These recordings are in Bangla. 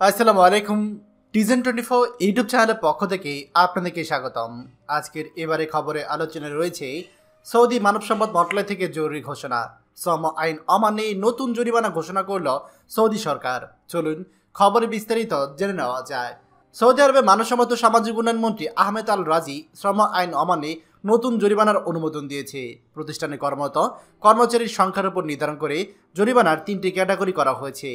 আসসালামু আলাইকুম টিজেন টোয়েন্টি ফোর ইউটিউব চ্যানেলের পক্ষ থেকে আপনাদেরকে স্বাগতম। আজকের এবারে খবরে আলোচনায় রয়েছে সৌদি মানব সম্পদ মন্ত্রণালয় থেকে জরুরি ঘোষণা। শ্রম আইন অমান্যে নতুন জরিমানা ঘোষণা করল সৌদি সরকার। চলুন খবরে বিস্তারিত জেনে নেওয়া যায়। সৌদি আরবে মানব সম্পদ সামাজিক উন্নয়ন মন্ত্রী আহমেদ আল রাজি শ্রম আইন অমানে নতুন জরিমানার অনুমোদন দিয়েছে। প্রতিষ্ঠানে কর্মরত কর্মচারীর সংখ্যার উপর নির্ধারণ করে জরিমানার তিনটি ক্যাটাগরি করা হয়েছে।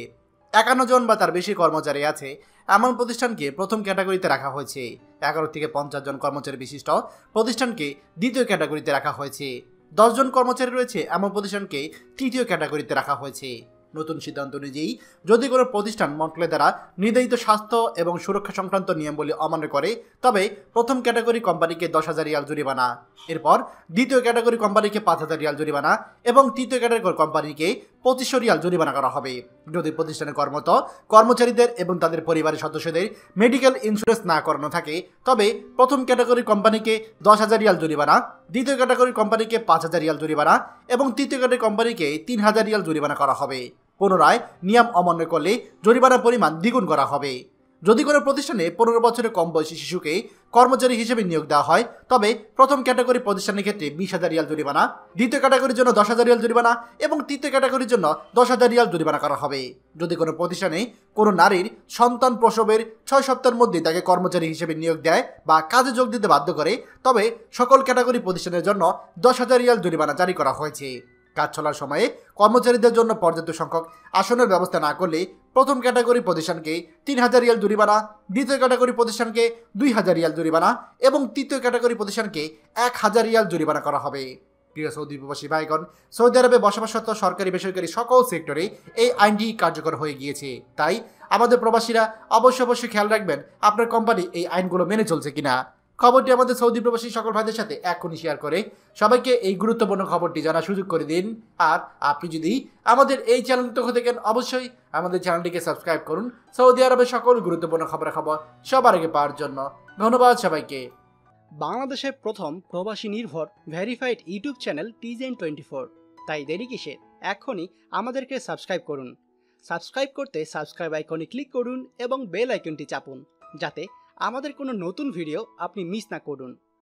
একান্ন জন বা তার বেশি কর্মচারী আছে, এমন প্রতিষ্ঠানকে প্রথম ক্যাটাগরিতে রাখা হয়েছে। এগারো থেকে পঞ্চাশ জন কর্মচারী বিশিষ্ট প্রতিষ্ঠানকে দ্বিতীয় ক্যাটাগরিতে রাখা হয়েছে। দশজন কর্মচারী রয়েছে, এমন প্রতিষ্ঠানকে তৃতীয় ক্যাটাগরিতে রাখা হয়েছে। নতুন সিদ্ধান্ত অনুযায়ী, যদি কোনো প্রতিষ্ঠান মন্ত্রণালয় দ্বারা নির্ধারিত স্বাস্থ্য এবং সুরক্ষা সংক্রান্ত নিয়মগুলি অমান্য করে, তবে প্রথম ক্যাটাগরি কোম্পানিকে দশ হাজার রিয়াল জরিমানা। এরপর দ্বিতীয় ক্যাটাগরি কোম্পানিকে পাঁচ হাজার রিয়াল জরিমানা এবং তৃতীয় ক্যাটাগরি কোম্পানিকে পঁচিশশো রিয়াল জরিমানা করা হবে। যদি প্রতিষ্ঠানে কর্মত কর্মচারীদের এবং তাদের পরিবারের সদস্যদের মেডিকেল ইন্স্যুরেন্স না করানো থাকে, তবে প্রথম ক্যাটাগরির কোম্পানিকে দশ হাজার রিয়াল জরিমানা, দ্বিতীয় ক্যাটাগরির কোম্পানিকে পাঁচ হাজার রিয়াল জরিমানা এবং তৃতীয় ক্যাটাগরি কোম্পানিকে তিন হাজার রিয়াল জরিমানা করা হবে। পুনরায় নিয়ম অমান্য করলে জরিমানার পরিমাণ দ্বিগুণ করা হবে। যদি কোনো প্রতিষ্ঠানে পনেরো বছরের কম বয়সী শিশুকে কর্মচারী হিসেবে নিয়োগ দেওয়া হয়, তবে প্রথম ক্যাটাগরি প্রতিষ্ঠানের ক্ষেত্রে বিশ হাজার রিয়াল জরিমানা, দ্বিতীয় ক্যাটাগরির জন্য দশ হাজার রিয়াল জরিমানা এবং তৃতীয় ক্যাটাগরির জন্য দশ হাজার রিয়াল জরিমানা করা হবে। যদি কোনো প্রতিষ্ঠানে কোনো নারীর সন্তান প্রসবের ছয় সপ্তাহের মধ্যে তাকে কর্মচারী হিসেবে নিয়োগ দেয় বা কাজে যোগ দিতে বাধ্য করে, তবে সকল ক্যাটাগরি প্রতিষ্ঠানের জন্য দশ হাজার রিয়াল জরিমানা জারি করা হয়েছে। কাজ চলার সময়ে কর্মচারীদের জন্য পর্যাপ্ত সংখ্যক আসনের ব্যবস্থা না করলে প্রথম ক্যাটাগরি প্রতিষ্ঠানকে তিন হাজার রিয়াল জরিমানা, দ্বিতীয় ক্যাটাগরি প্রতিষ্ঠানকে দুই হাজার রিয়াল জরিমানা এবং তৃতীয় ক্যাটাগরি প্রতিষ্ঠানকে এক হাজার রিয়াল জরিমানা করা হবে। প্রিয় সৌদি প্রবাসী ভাইগণ, সৌদি আরবে বসবাসরত সরকারি বেসরকারি সকল সেক্টরে এই আইনটি কার্যকর হয়ে গিয়েছে। তাই আমাদের প্রবাসীরা অবশ্যই অবশ্যই খেয়াল রাখবেন আপনার কোম্পানি এই আইনগুলো মেনে চলছে কিনা। খবরটি আমাদের সৌদি প্রবাসী সকল ভাইদের সাথে এখনই শেয়ার করে। সবাইকে এই গুরুত্বপূর্ণ খবরটি জানার সুযোগ করে দিন। আর আপনি যদি আমাদের এই চ্যানেল থেকে থাকেন, অবশ্যই আমাদের চ্যানেলটিকে সাবস্ক্রাইব করুন। সৌদি আরবের সকল গুরুত্বপূর্ণ খবরের খবর সবার আগে পাওয়ার জন্য ধন্যবাদ সবাইকে। বাংলাদেশের প্রথম প্রবাসী নির্ভর ভেরিফাইড ইউটিউব চ্যানেল টিজেন টোয়েন্টি ফোর তাই দেরি কিসের? এখনই আমাদেরকে সাবস্ক্রাইব করুন। সাবস্ক্রাইব করতে সাবস্ক্রাইব আইকনে ক্লিক করুন এবং বেল আইকনটি চাপুন, যাতে আমাদের কোনো নতুন ভিডিও আপনি মিস না করুন।